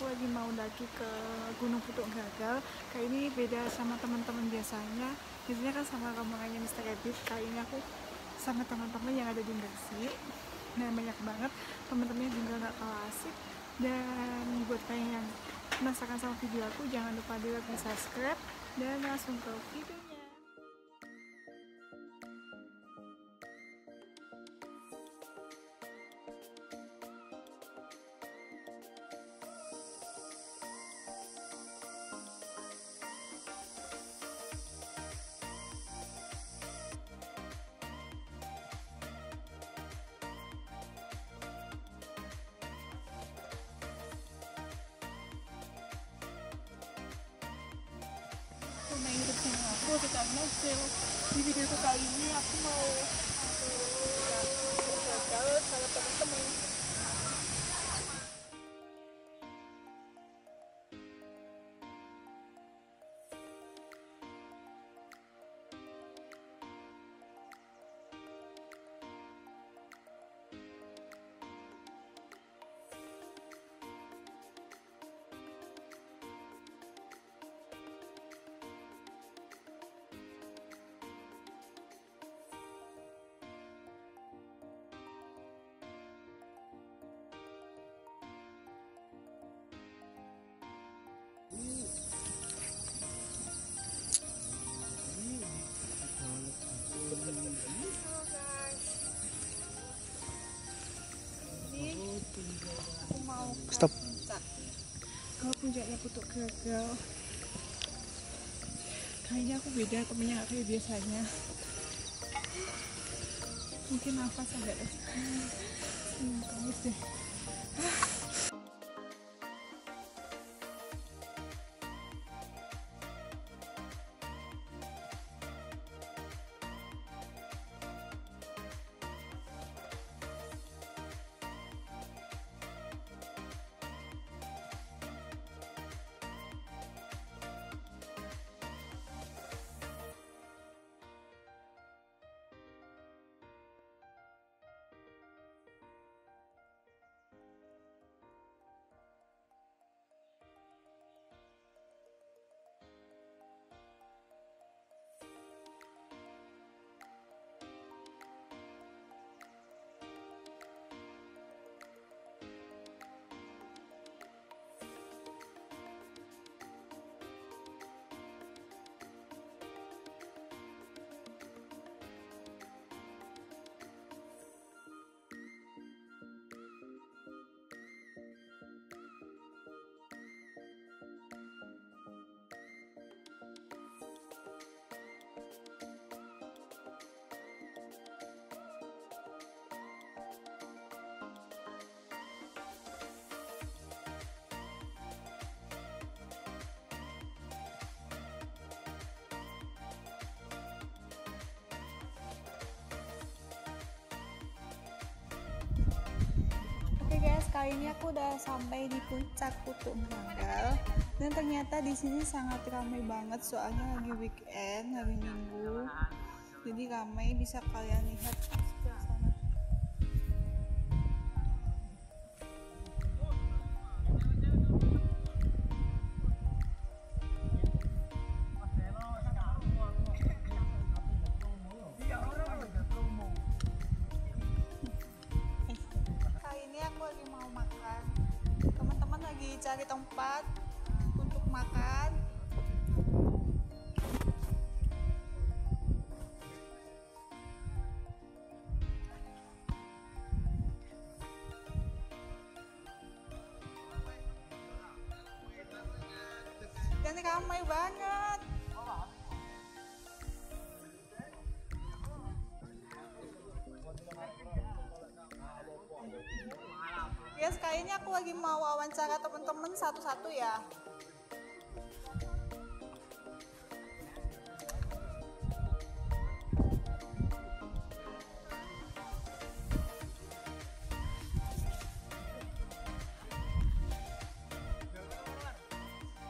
Aku lagi mau daki ke Gunung Putuk Gagal. Kali ini beda sama teman-teman biasanya. Biasanya kan sama rombongannya Mr. Rabbit. Kali ini aku sama teman-teman yang ada di Gresik. Nah banyak banget teman-temannya juga nggak kalah asik. Dan buat kalian yang penasaran sama video aku, jangan lupa di like subscribe dan langsung ke videonya. Rita Nocil Di video kali ini puncaknya putuk gagal. Kayaknya aku beda temennya gak kayak biasanya. Mungkin nafas agak Hmm, bagus deh guys, kali ini aku udah sampai di puncak Putuk Gagal dan ternyata di sini sangat ramai banget soalnya lagi weekend, hari Minggu. Jadi ramai bisa kalian lihat teman-teman lagi cari tempat untuk makan. Guys, kayaknya aku lagi mau wawancara temen-temen satu-satu ya.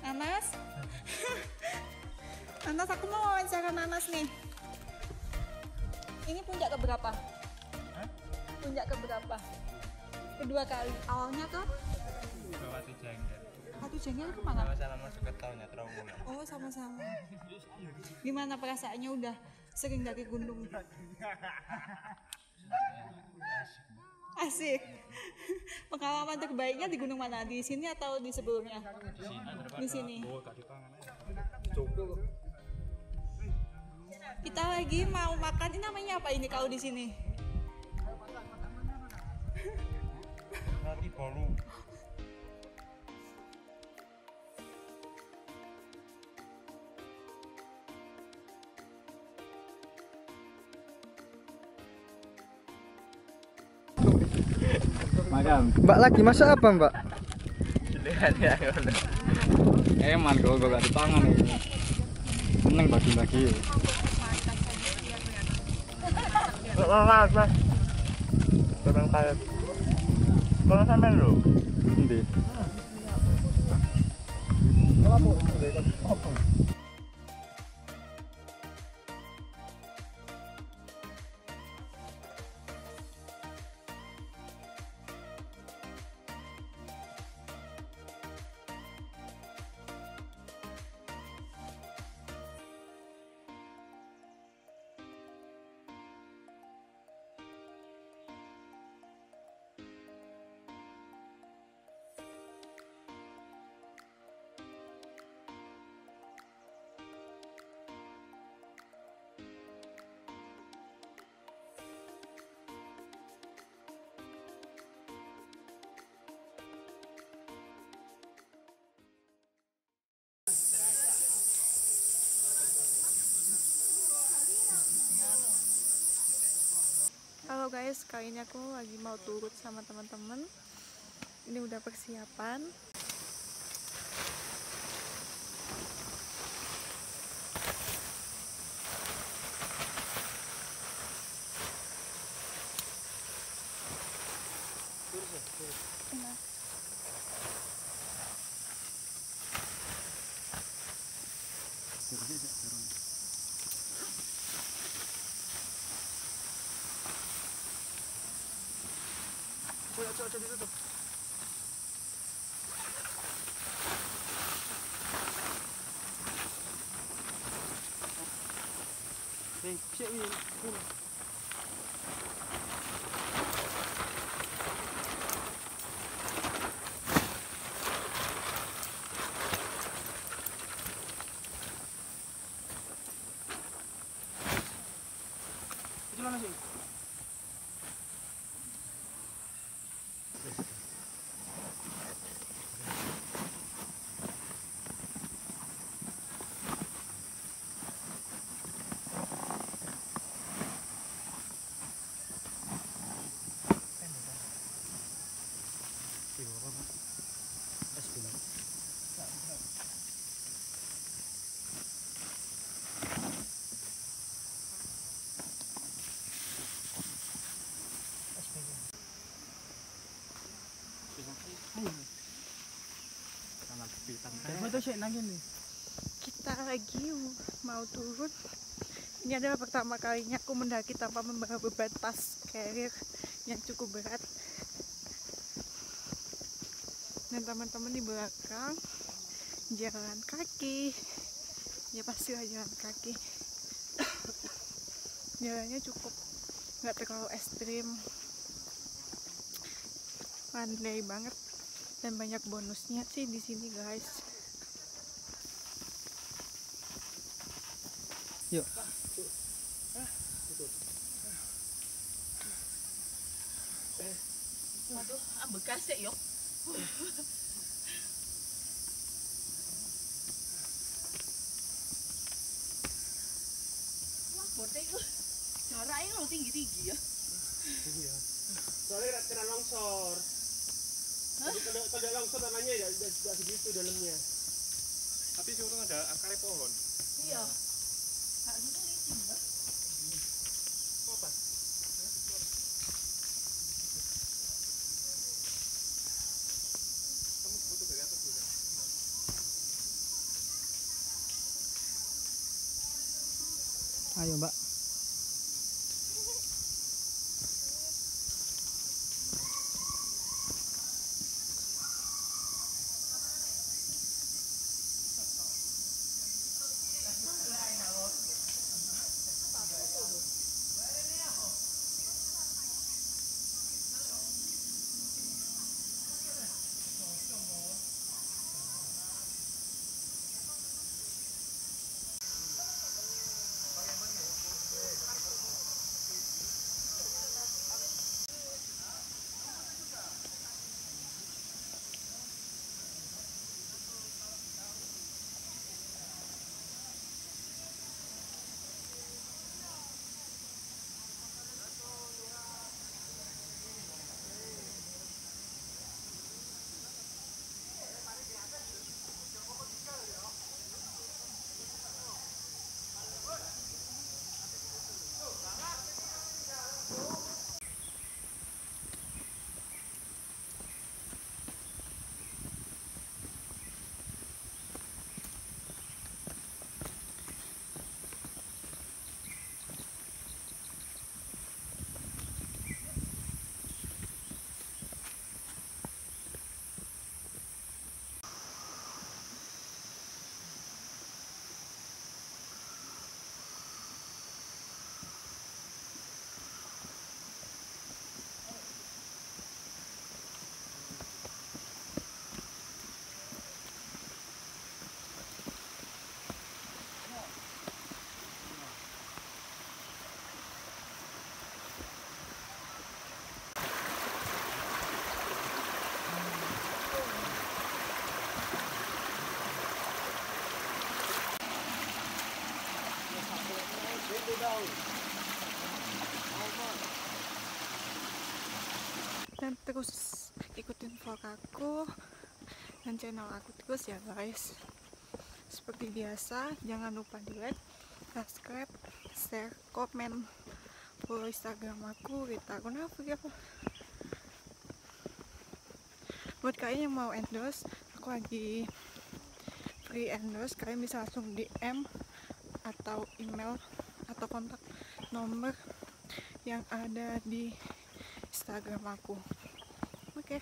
Nanas? Nanas, aku mau wawancara Nanas nih. Ini puncak keberapa? Puncak keberapa? Kedua kali. Awalnya tuh Bawati Jengger. satu jengkel itu mana? Sama-sama masuk ke tahunnya Trawulan. Oh sama-sama. Gimana perasaannya udah sering dari gunung? Asik. Pengalaman terbaiknya di gunung mana? Di sini atau di sebelumnya? Di sini. Kita lagi mau makan. Ini namanya apa ini kau di sini? Roti bolu. Makan. Mbak lagi masak apa mbak? Ya. Eman kalau gue gak di tangan ini. Seneng bagi-bagi. Mas, mas. Kurang kaya. Kurang sampean lho. Nanti. Halo guys, kali ini aku lagi mau turut sama teman-teman. Ini udah persiapan. Cuidado, cuidado, cuidado, cuidado. 哎，便宜，嗯。行きましょう。Kita lagi mau turun. Ini adalah pertama kalinya aku mendaki tanpa membawa beban tas carrier yang cukup berat. Dan teman-teman di belakang jalan kaki. Ya pasti lah jalan kaki. Jalannya cukup nggak terlalu ekstrim. Landai banget. Dan banyak bonusnya sih di sini guys Yuk. Waduh, ah bekas ya, yuk. Wah, botek. Jaraknya lu tinggi-tinggi ya. Soalnya kena- longsor. Kalau kalau longsor tanahnya ya udah udah segitu dalamnya. Tapi sih ada akarnya pohon. Iya. Kak itu licin ya. Apa? Kamu foto dari atas juga. Ayo, Mbak. Dan terus ikutin vlog aku dan channel aku terus ya guys. Seperti biasa jangan lupa di like subscribe share komen. Follow instagram aku Rita Gunafu ya buat kalian yang mau endorse aku lagi free endorse. Kalian bisa langsung DM atau email atau kontak nomor yang ada di Instagram aku. Oke.